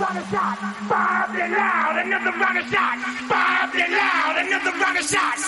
rocket shot, fire up the loud, another rocket shot, fire up loud, another rocket shot,